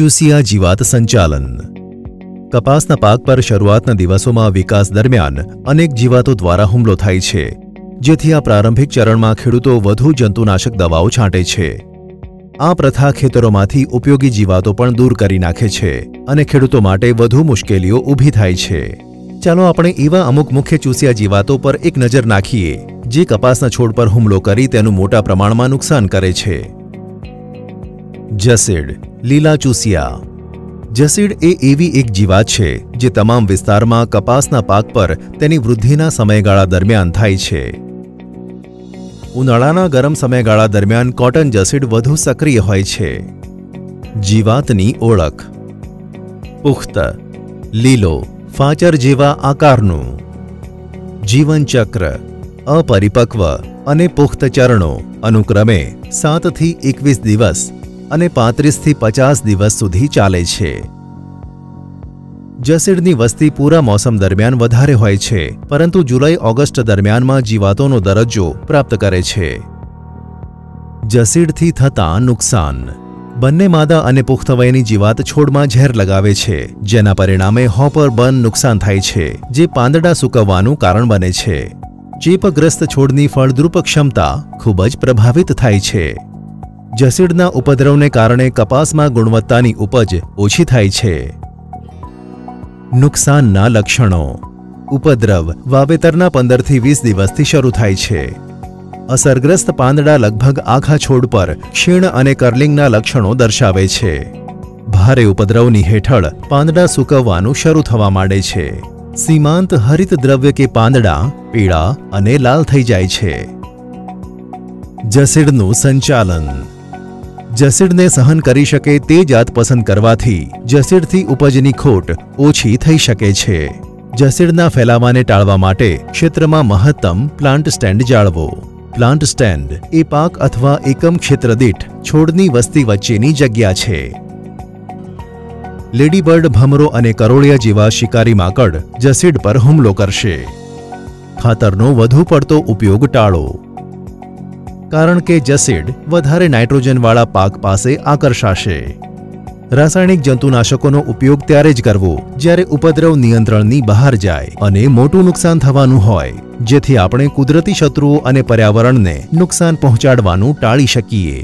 ચૂસિયા જીવાત સંચાલન કપાસના પાક પર શરૂઆતના દિવસોમાં વિકાસ દરમિયાન અનેક જીવાતો દ્વારા હુમલો થાય છે જેથી આ પ્રારંભિક ચરણમાં ખેડૂતો વધુ જંતુનાશક દવાઓ છાંટે છે આ પ્રથા ખેતરોમાંથી ઉપયોગી જીવાતો પણ દૂર કરી નાખે છે અને ખેડૂતો માટે વધુ મુશ્કેલીઓ ઊભી થાય છે ચાલો આપણે એવા અમુક મુખ્ય ચૂસિયા જીવાતો પર એક નજર નાખીએ જે કપાસના છોડ પર હુમલો કરી તેનું મોટા પ્રમાણમાં નુકસાન કરે છે જસીડ લીલા ચૂસિયા જસીડ એ એવી એક જીવાત છે જે તમામ વિસ્તારમાં કપાસના પાક પર તેની વૃદ્ધિના સમયગાળા દરમિયાન થાય છે ઉનાળાના ગરમ સમયગાળા દરમિયાન કોટન જસીડ વધુ સક્રિય હોય છે જીવાતની ઓળખ પુખ્ત લીલો ફાચર જેવા આકારનું જીવનચક્ર અપરિપક્વ અને પુખ્ત ચરણો અનુક્રમે સાતથી એકવીસ દિવસ અને પાંત્રીસથી પચાસ દિવસ સુધી ચાલે છે જસીડની વસ્તી પૂરા મોસમ દરમિયાન વધારે હોય છે પરંતુ જુલાઈ ઓગસ્ટ દરમિયાનમાં જીવાતોનો દરજ્જો પ્રાપ્ત કરે છે જસીડથી થતાં નુકસાન બંને માદા અને પુખ્ત વયની જીવાત છોડમાં ઝેર લગાવે છે જેના પરિણામે હોપર બર્ન નુકસાન થાય છે જે પાંદડા સૂકવવાનું કારણ બને છે ચેપગ્રસ્ત છોડની ફળદ્રુપ ક્ષમતા ખૂબ જ પ્રભાવિત થાય છે જસીડના ઉપદ્રવને કારણે કપાસમાં ગુણવત્તાની ઉપજ ઓછી થાય છે. નુકસાનના લક્ષણો. ઉપદ્રવ વાવેતરના પંદરથી વીસ દિવસથી શરૂ થાય છે. અસરગ્રસ્ત પાંદડા લગભગ આખા છોડ પર ક્ષીણ અને કર્લિંગના લક્ષણો દર્શાવે છે. ભારે ઉપદ્રવની હેઠળ પાંદડા સૂકવવાનું શરૂ થવા માંડે છે. સીમાંત હરિત દ્રવ્ય કે પાંદડા પીળા અને લાલ થઈ જાય છે. જસીડનું સંચાલન. જસીડને સહન કરી શકે તે જાત પસંદ કરવાથી જસીડથી ઉપજની ખોટ ઓછી થઈ શકે છે જસીડના ફેલાવાને ટાળવા માટે ક્ષેત્રમાં મહત્તમ પ્લાન્ટ સ્ટેન્ડ જાળવો પ્લાન્ટ સ્ટેન્ડ એ પાક અથવા એકમ ક્ષેત્ર દીઠ છોડની વસ્તી વચ્ચેની જગ્યા છે લેડીબર્ડ ભમરો અને કરોળિયા જેવા શિકારી માકડ જસીડ પર હુમલો કરશે ખાતરનો વધુ પડતો ઉપયોગ ટાળો કારણ કે જસીડ વધારે નાઇટ્રોજનવાળા પાક પાસે આકર્ષાશે. રાસાયણિક જંતુનાશકોનો ઉપયોગ ત્યારે જ કરવો જ્યારે ઉપદ્રવ નિયંત્રણની બહાર જાય અને મોટું નુકસાન થવાનું હોય, જેથી આપણે કુદરતી શત્રુઓ અને પર્યાવરણને નુકસાન પહોંચાડવાનું ટાળી શકીએ.